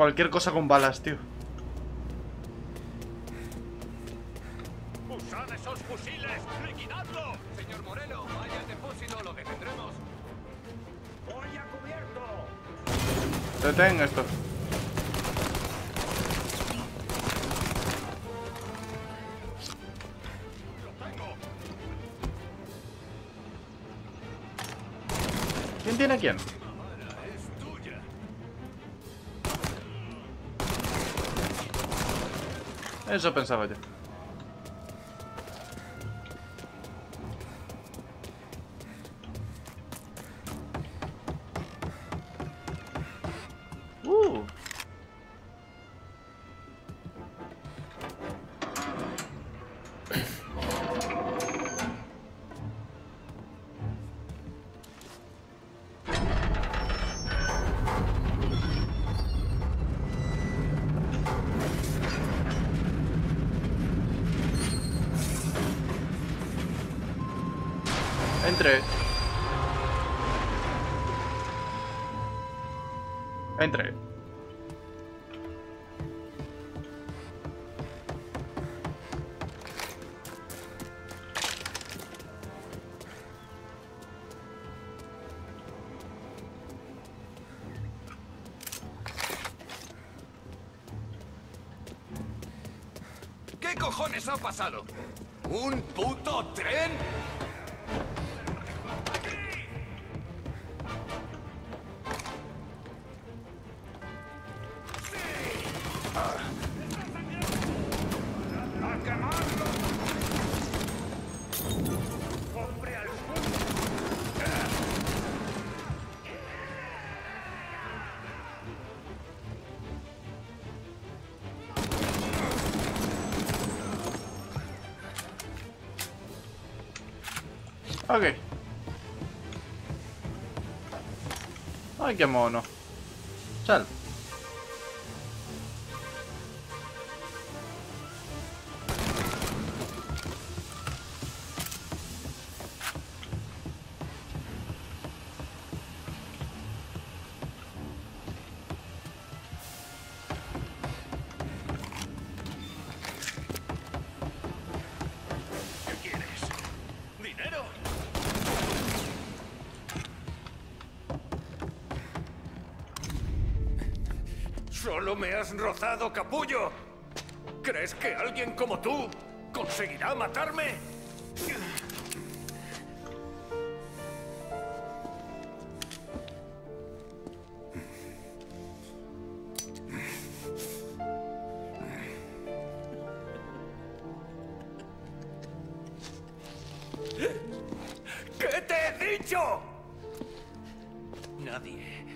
Cualquier cosa con balas, tío. ¡Usad esos fusiles! ¡Liquidadlo! Señor Moreno, vaya al depósito, lo detendremos. ¡Voy a cubierto! Detén esto. Eso pensaba yo. Entre. Entre. ¿Qué cojones ha pasado? Ok. Ay, qué mono. ¡Solo me has rozado, capullo! ¿Crees que alguien como tú conseguirá matarme? ¿Qué te he dicho? Nadie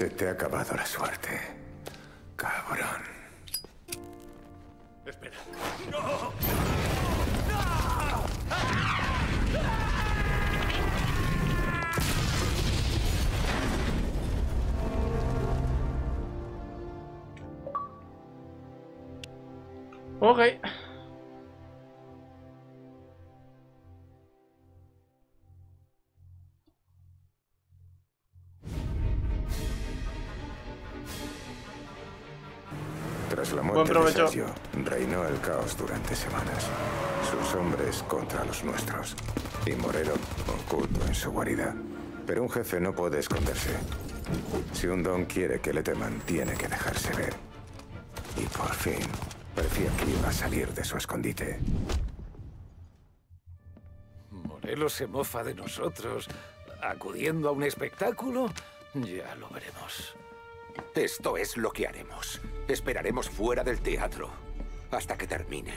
Se te ha acabado la suerte. Cabrón. Espera. ¡No! Sergio, reinó el caos durante semanas. Sus hombres contra los nuestros. Y Moreno oculto en su guarida. Pero un jefe no puede esconderse. Si un don quiere que le teman, tiene que dejarse ver. Y por fin, parecía que iba a salir de su escondite. Morelos se mofa de nosotros, acudiendo a un espectáculo. Ya lo veremos. Esto es lo que haremos. Esperaremos fuera del teatro hasta que terminen.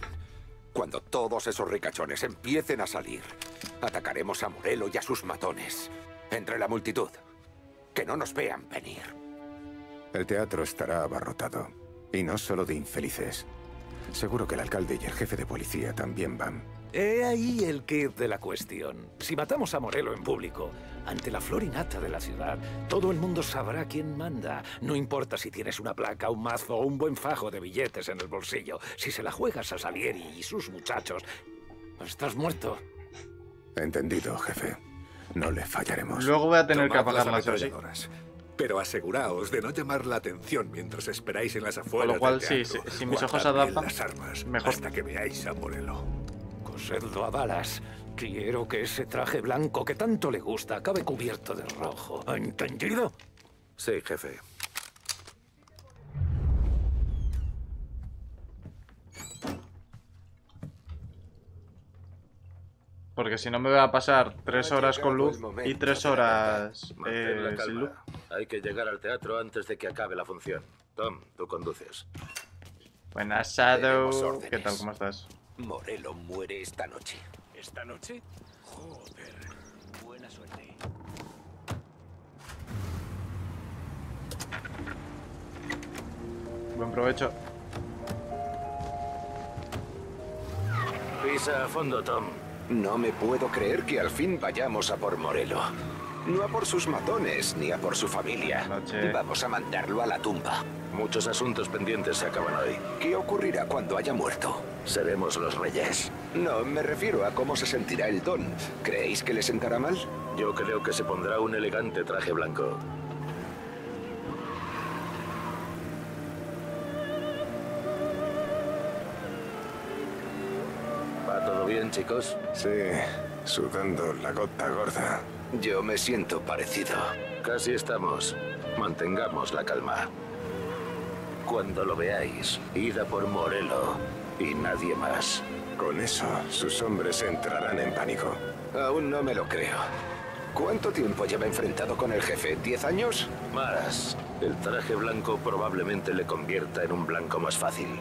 Cuando todos esos ricachones empiecen a salir, atacaremos a Morelo y a sus matones. Entre la multitud. Que no nos vean venir. El teatro estará abarrotado. Y no solo de infelices. Seguro que el alcalde y el jefe de policía también van. He ahí el kit de la cuestión. Si matamos a Morelo en público, ante la florinata de la ciudad, todo el mundo sabrá quién manda. No importa si tienes una placa, un mazo o un buen fajo de billetes en el bolsillo. Si se la juegas a Salieri y sus muchachos, estás muerto. Entendido, jefe. No le fallaremos. Luego voy a tener que Tomad apagar las ametralladoras. Pero aseguraos de no llamar la atención mientras esperáis en las afueras Con lo cual, sí, sí, si mis ojos adaptan, las armas mejor. hasta que veáis a Morelo. Cosedlo a balas. Quiero que ese traje blanco que tanto le gusta acabe cubierto de rojo. ¿Entendido? Sí, jefe. Porque si no me voy a pasar tres horas con luz y tres horas eh, la sin luz. Hay que llegar al teatro antes de que acabe la función. Tom, tú conduces. Buenas, Shadow. ¿Qué tal? ¿Cómo estás? Morelo muere esta noche. ¿Esta noche? Joder. Buena suerte. Buen provecho. Pisa a fondo, Tom. No me puedo creer que al fin vayamos a por Morelo. No a por sus matones, ni a por su familia. Noche. Vamos a mandarlo a la tumba. Muchos asuntos pendientes se acaban hoy. ¿Qué ocurrirá cuando haya muerto? Seremos los reyes. No, me refiero a cómo se sentirá el don. ¿Creéis que le sentará mal? Yo creo que se pondrá un elegante traje blanco. ¿Va todo bien, chicos? Sí, sudando la gota gorda. Yo me siento parecido. Casi estamos. Mantengamos la calma. Cuando lo veáis, id a por Morelo y nadie más. Con eso, sus hombres entrarán en pánico. Aún no me lo creo. ¿Cuánto tiempo lleva enfrentado con el jefe? ¿Diez años? Más. El traje blanco probablemente le convierta en un blanco más fácil.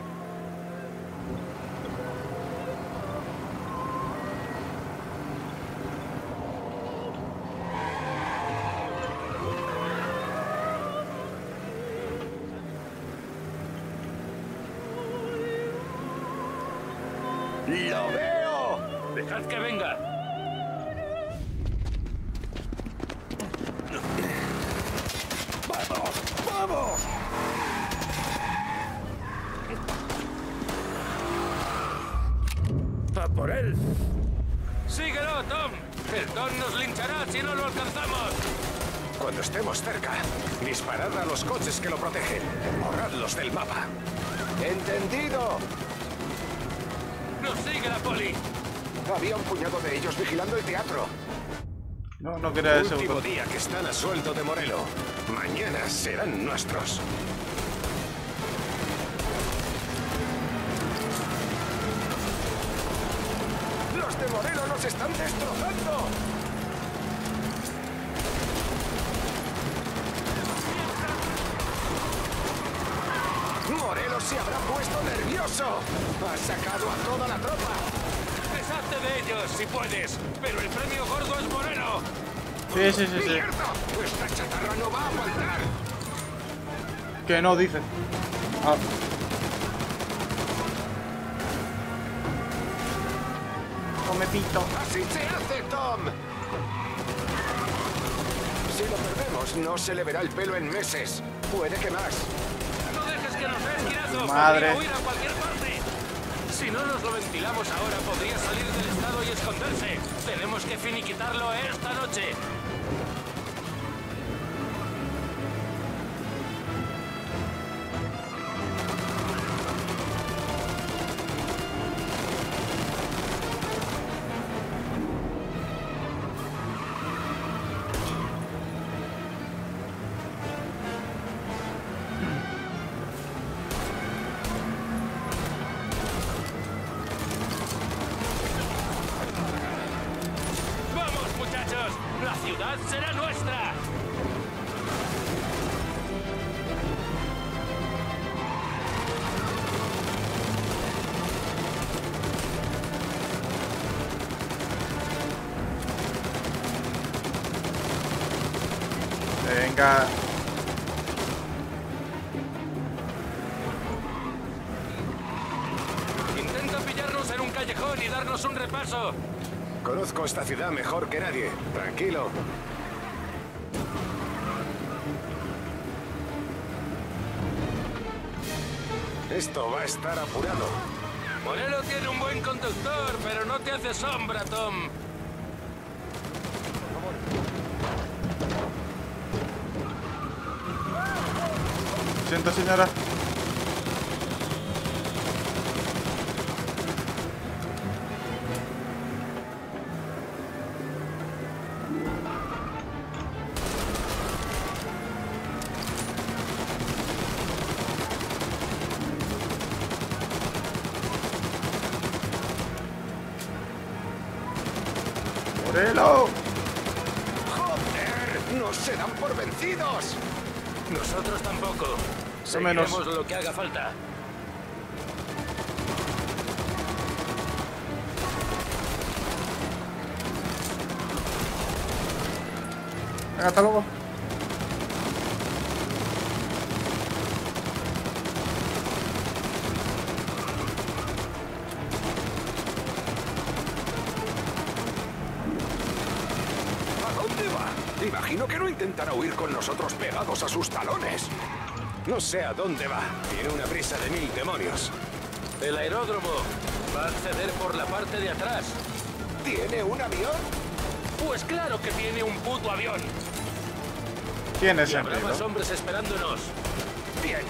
¡A por él! ¡Síguelo, Tom! El Don nos linchará si no lo alcanzamos. Cuando estemos cerca, disparad a los coches que lo protegen. Borradlos del mapa. ¡Entendido! ¡Nos sigue la poli! Había un puñado de ellos vigilando el teatro. No, no quería ese Último día que están a sueldo de Morelo. Mañana serán nuestros. Nos están destrozando! Morelo se habrá puesto nervioso. Ha sacado a toda la tropa. ¡Deshazte de ellos si puedes! ¡Pero el premio gordo es Moreno! Sí, sí, sí, sí. Nuestra chatarra no va a faltar. Que no, dice. Ah. ¡Así se hace, Tom! Si lo perdemos, no se le verá el pelo en meses. Puede que más. ¡No dejes que nos vean, Kirazo! Madre. ¡Podría huir a cualquier parte! Si no nos lo ventilamos ahora, podría salir del estado y esconderse. Tenemos que finiquitarlo esta noche. Ciudad será nuestra. Venga. Intenta pillarnos en un callejón y darnos un repaso. Conozco esta ciudad mejor que nadie. Tranquilo. Esto va a estar apurado. Morelo tiene un buen conductor, pero no te hace sombra, Tom. Siento, señora. ¡Morelo! ¡Joder! ¡No se dan por vencidos! Nosotros tampoco. Lo menos. Seguiremos lo que haga falta. Venga, hasta luego. ¿A dónde va? Imagino que no intentará huir con nosotros pegados a sus talones. No sé a dónde va. Tiene una prisa de mil demonios. El aeródromo va a acceder por la parte de atrás. ¿Tiene un avión? Pues claro que tiene un puto avión. Tiene Y habrá sentido. más hombres esperándonos. Bien,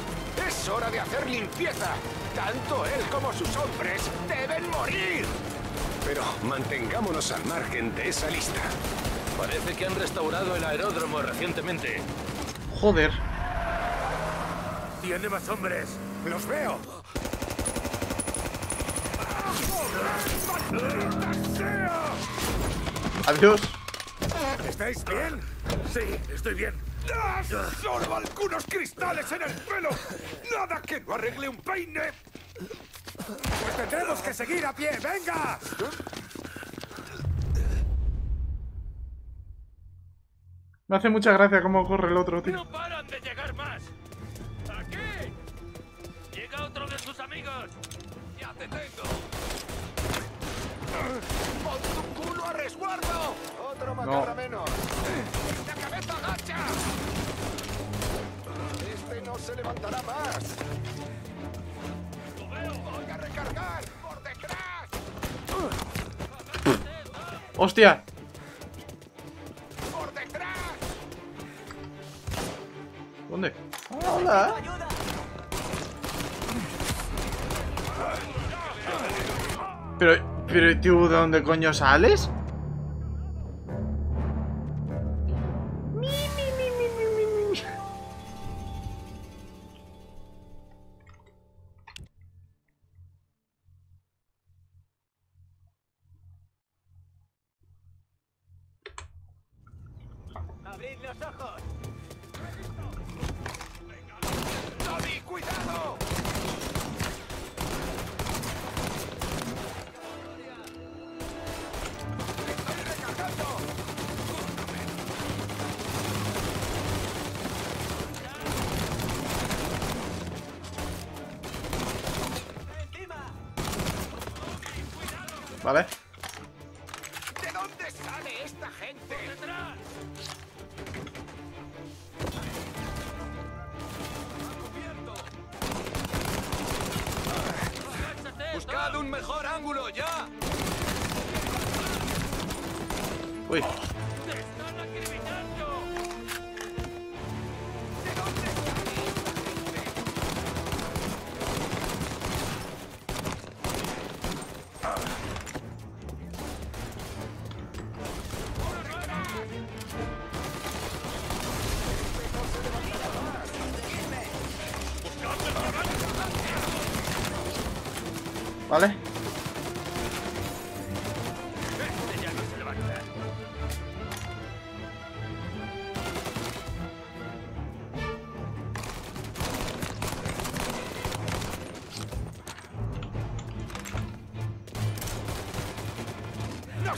es hora de hacer limpieza. Tanto él como sus hombres deben morir. Pero mantengámonos al margen de esa lista. Parece que han restaurado el aeródromo recientemente. Joder. Tiene más hombres. ¡Los veo! Adiós. ¿Estáis bien? Sí, estoy bien. ¡Ah! ¡Solo algunos cristales en el pelo! ¡Nada que no arregle un peine! Pues tendremos que seguir a pie. ¡Venga! Me hace mucha gracia cómo corre el otro, tío. ¡No paran de llegar más! ¡Aquí! ¡Llega otro de sus amigos! ¡Ya te tengo! ¡Pon tu culo a resguardo! ¡Otro macarra menos! ¡La cabeza agacha! Este no se levantará más. ¡Voy a recargar! ¡Por detrás! ¡Hostia! ¡Hola! Pero, pero tú, ¿de dónde coño sales? Mi, mi, mi, cuidado! Vale. ¡Buscad un mejor ángulo, ya! Uy.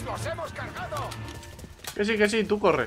¡Los hemos cargado! Que sí, que sí, tú corre.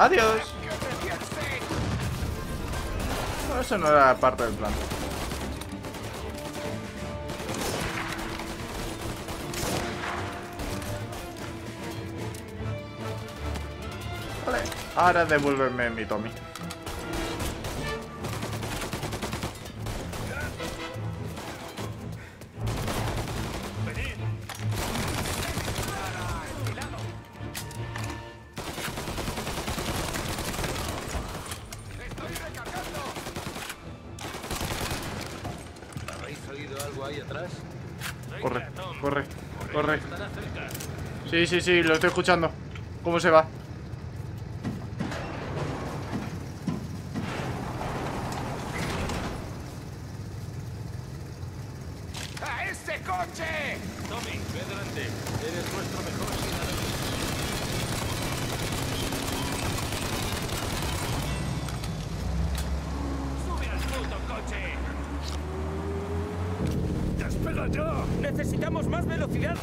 Adiós. No, eso no era parte del plan. Vale, ahora devuélveme mi Tommy. Algo ahí atrás? Corre, corre, corre. Sí, sí, sí, lo estoy escuchando. ¿Cómo se va? ¡A ese coche! Tommy, ve delante. Eres nuestro mejor sinador. ¡Sube al puto coche! ¡Despega ya! ¡Necesitamos más velocidad!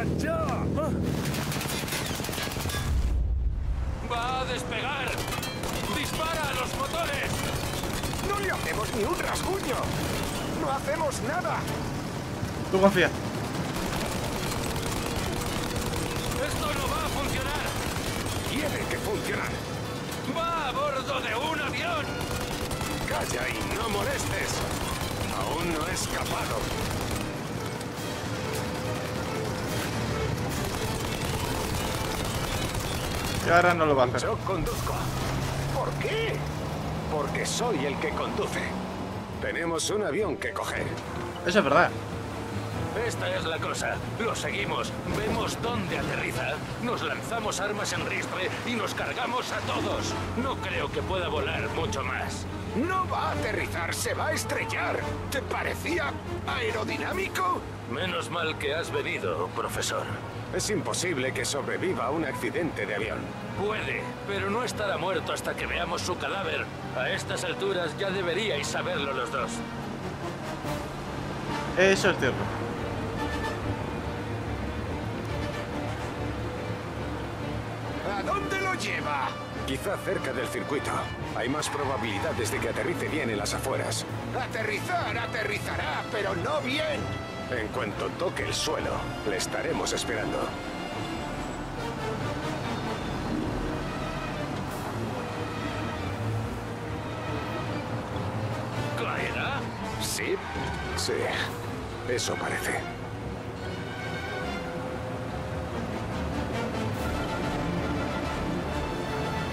¡Despega ya! ¡Va a despegar! ¡Dispara a los motores! ¡No le hacemos ni un rasguño! ¡No hacemos nada! Tú confía. ¡Esto no va a funcionar! Tiene que funcionar. ¡Va a bordo de un avión! Calla y no molestes. Aún no he escapado. Y ahora no lo va a hacer. Yo conduzco. ¿Por qué? Porque soy el que conduce. Tenemos un avión que coger. Eso es verdad. Esta es la cosa. Lo seguimos, vemos dónde aterriza, nos lanzamos armas en ristre y nos cargamos a todos. No creo que pueda volar mucho más. No va a aterrizar, se va a estrellar. ¿Te parecía aerodinámico? Menos mal que has venido, profesor. Es imposible que sobreviva a un accidente de avión. Puede, pero no estará muerto hasta que veamos su cadáver. A estas alturas ya deberíais saberlo los dos. Eso es cierto. ¿A dónde lo lleva? Quizá cerca del circuito. Hay más probabilidades de que aterrice bien en las afueras. Aterrizar, aterrizará, pero no bien. En cuanto toque el suelo, le estaremos esperando. ¿Caerá? ¿Sí? Sí, eso parece.